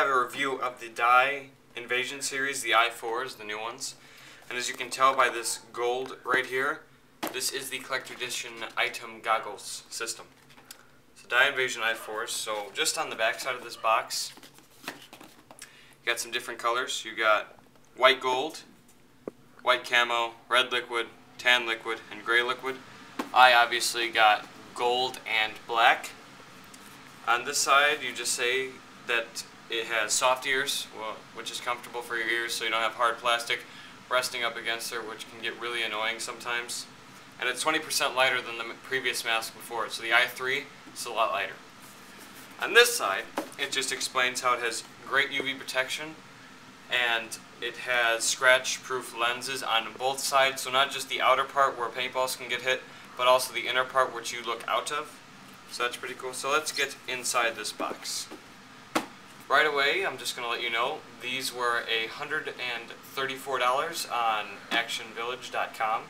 review of the Dye Invision series, the i4s, the new ones. And as you can tell by this gold right here, this is the collector edition item goggles system. So Dye Invision i4s, so just on the back side of this box, you got some different colors. You got white gold, white camo, red liquid, tan liquid, and gray liquid. I obviously got gold and black. On this side, you just say that it has soft ears, which is comfortable for your ears so you don't have hard plastic resting up against it, which can get really annoying sometimes. And it's 20% lighter than the previous mask before it, so the i3 is a lot lighter. On this side, it just explains how it has great UV protection and it has scratch-proof lenses on both sides, so not just the outer part where paintballs can get hit, but also the inner part which you look out of. So that's pretty cool. So let's get inside this box. Right away, I'm just going to let you know, these were $134 on actionvillage.com.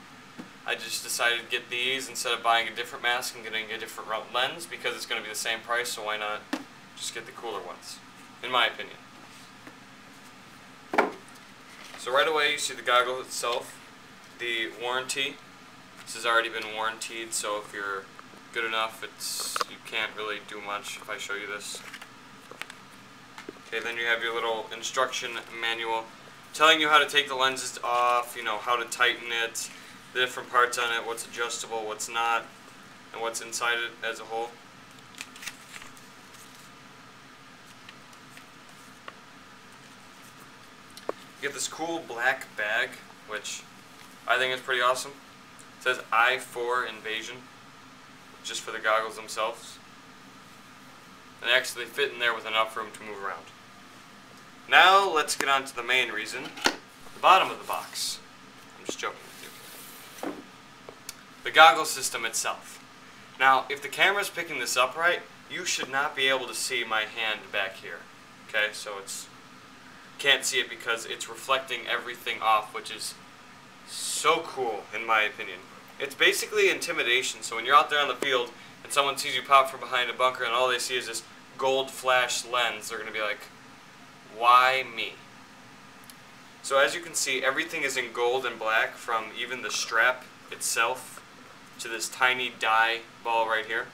I just decided to get these instead of buying a different mask and getting a different lens because it's going to be the same price, so why not just get the cooler ones, in my opinion. So right away you see the goggle itself, the warranty. This has already been warranted, so if you're good enough, it's you can't really do much if I show you this. Okay, then you have your little instruction manual telling you how to take the lenses off, you know, how to tighten it, the different parts on it, what's adjustable, what's not, and what's inside it as a whole. You get this cool black bag, which I think is pretty awesome. It says I4 Invision, just for the goggles themselves. And they actually fit in there with enough room to move around. Now let's get on to the main reason, the bottom of the box. I'm just joking with you. The goggle system itself. Now, if the camera's picking this up right, you should not be able to see my hand back here. Okay, so it's can't see it because it's reflecting everything off, which is so cool in my opinion. It's basically intimidation, so when you're out there on the field and someone sees you pop from behind a bunker and all they see is this gold flash lens, they're to be like, why me? So as you can see, everything is in gold and black from even the strap itself to this tiny dye ball right here.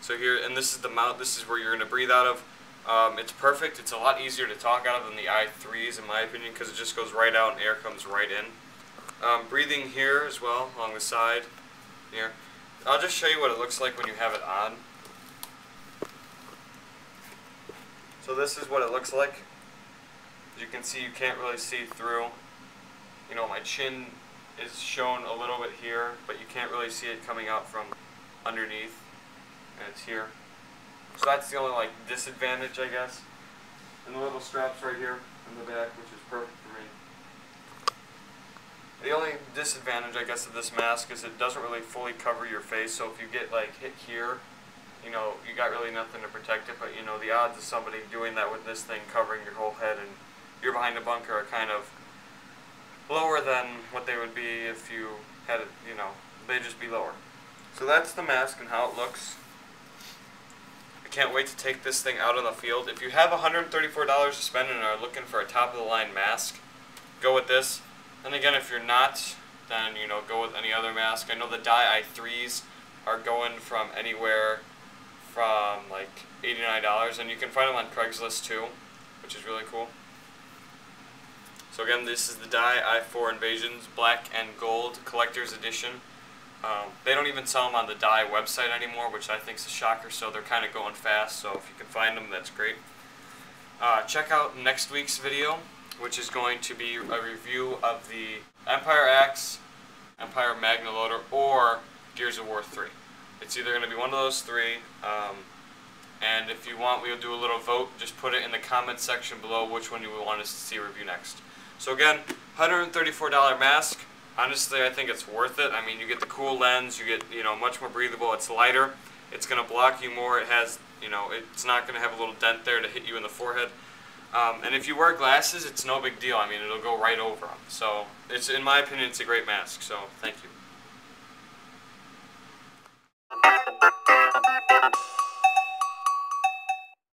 So here, and this is the mount, this is where you're going to breathe out of. Um, it's perfect. It's a lot easier to talk out of than the i3s in my opinion because it just goes right out and air comes right in. Um, breathing here as well along the side here. I'll just show you what it looks like when you have it on. So this is what it looks like. As you can see, you can't really see through. You know, my chin is shown a little bit here, but you can't really see it coming out from underneath. And it's here. So that's the only like disadvantage, I guess. And the little straps right here in the back, which is perfect for me. The only disadvantage, I guess, of this mask is it doesn't really fully cover your face. So if you get like hit here, you know, you got really nothing to protect it, but you know, the odds of somebody doing that with this thing covering your whole head and you're behind a bunker are kind of lower than what they would be if you had it, you know, they'd just be lower. So that's the mask and how it looks. I can't wait to take this thing out on the field. If you have $134 to spend and are looking for a top-of-the-line mask, go with this. And again, if you're not, then, you know, go with any other mask. I know the Dye i3s are going from anywhere from like $89 and you can find them on Craigslist too which is really cool. So again this is the Dye i4 Invisions black and gold collector's edition. Um, they don't even sell them on the Dye website anymore which I think is a shocker so they're kind of going fast so if you can find them that's great. Uh, check out next week's video which is going to be a review of the Empire Axe, Empire Magna Loader, or Gears of War 3. It's either going to be one of those three. Um, and if you want, we'll do a little vote. Just put it in the comment section below which one you want us to see review next. So again, $134 mask. Honestly, I think it's worth it. I mean, you get the cool lens. You get, you know, much more breathable. It's lighter. It's going to block you more. It has, you know, it's not going to have a little dent there to hit you in the forehead. Um, and if you wear glasses, it's no big deal. I mean, it'll go right over them. So, it's in my opinion, it's a great mask. So. Thank you. Thank you.